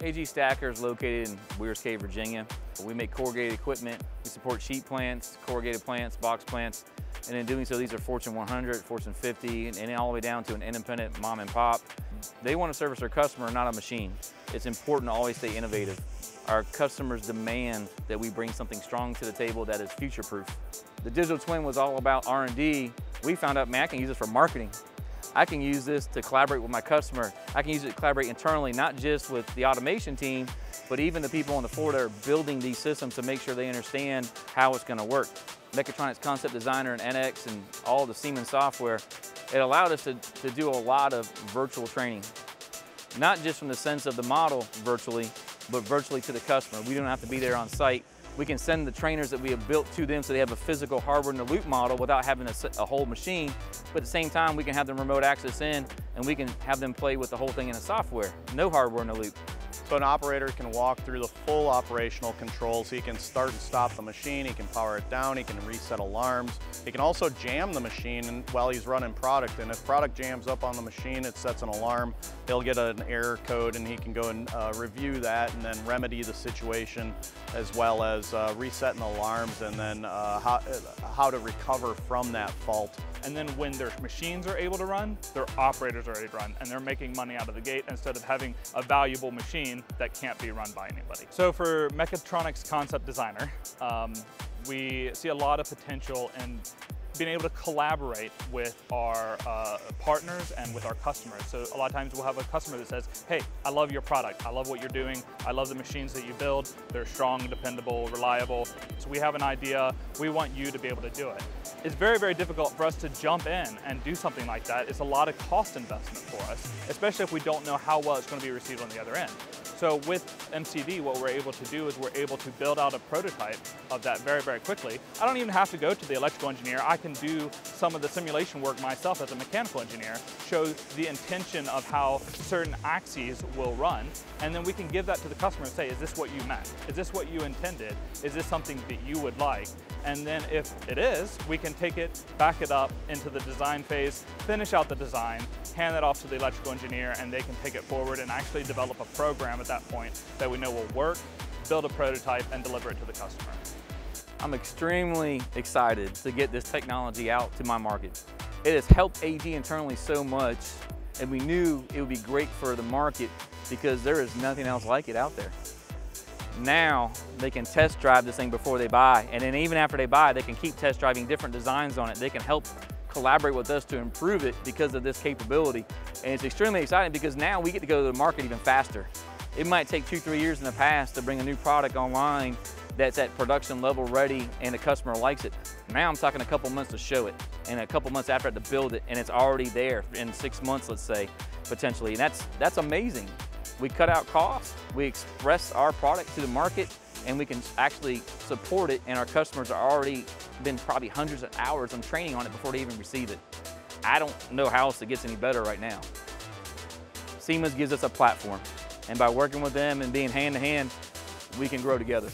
AG Stacker is located in Weyers Cave, Virginia. We make corrugated equipment. We support sheet plants, corrugated plants, box plants, and in doing so, these are Fortune 100, Fortune 50, and all the way down to an independent mom and pop. They want to service their customer, not a machine. It's important to always stay innovative. Our customers demand that we bring something strong to the table that is future-proof. The digital twin was all about R&D. We found out, man, I can use this for marketing. I can use this to collaborate with my customer. I can use it to collaborate internally, not just with the automation team, but even the people on the floor that are building these systems to make sure they understand how it's gonna work. Mechatronics Concept Designer and NX and all the Siemens software, it allowed us to, to do a lot of virtual training. Not just from the sense of the model virtually, but virtually to the customer. We don't have to be there on site. We can send the trainers that we have built to them so they have a physical hardware in the loop model without having a, a, whole machine. But at the same time, we can have them remote access in and we can have them play with the whole thing in a software. No hardware in the loop. So an operator can walk through the full operational controls. He can start and stop the machine, he can power it down, he can reset alarms. He can also jam the machine while he's running product. And if product jams up on the machine, it sets an alarm. He'll get an error code and he can go and uh, review that and then remedy the situation as well as uh, resetting alarms and then uh, how, how to recover from that fault. And then when their machines are able to run, their operators are ready to run and they're making money out of the gate instead of having a valuable machine that can't be run by anybody. So for Mechatronics Concept Designer, um, we see a lot of potential in being able to collaborate with our uh, partners and with our customers. So a lot of times we'll have a customer that says, hey, I love your product. I love what you're doing. I love the machines that you build. They're strong, dependable, reliable. So we have an idea. We want you to be able to do it. It's very, very difficult for us to jump in and do something like that. It's a lot of cost investment for us, especially if we don't know how well it's going to be received on the other end. So with MCD, what we're able to do is we're able to build out a prototype of that very, very quickly. I don't even have to go to the electrical engineer. I can do some of the simulation work myself as a mechanical engineer, show the intention of how certain axes will run, and then we can give that to the customer and say, is this what you meant? Is this what you intended? Is this something that you would like? And then if it is, we can take it, back it up into the design phase, finish out the design, hand it off to the electrical engineer, and they can take it forward and actually develop a program at that point that we know will work, build a prototype, and deliver it to the customer. I'm extremely excited to get this technology out to my market. It has helped AG internally so much, and we knew it would be great for the market because there is nothing else like it out there. Now they can test drive this thing before they buy, and then even after they buy, they can keep test driving different designs on it. They can help collaborate with us to improve it because of this capability. And it's extremely exciting because now we get to go to the market even faster. It might take two, three years in the past to bring a new product online that's at production level ready and the customer likes it. Now I'm talking a couple months to show it and a couple months after to build it and it's already there in six months, let's say, potentially. And that's, that's amazing. We cut out costs, we express our product to the market and we can actually support it and our customers are already been probably hundreds of hours on training on it before they even receive it. I don't know how else it gets any better right now. Siemens gives us a platform and by working with them and being hand to hand, we can grow together.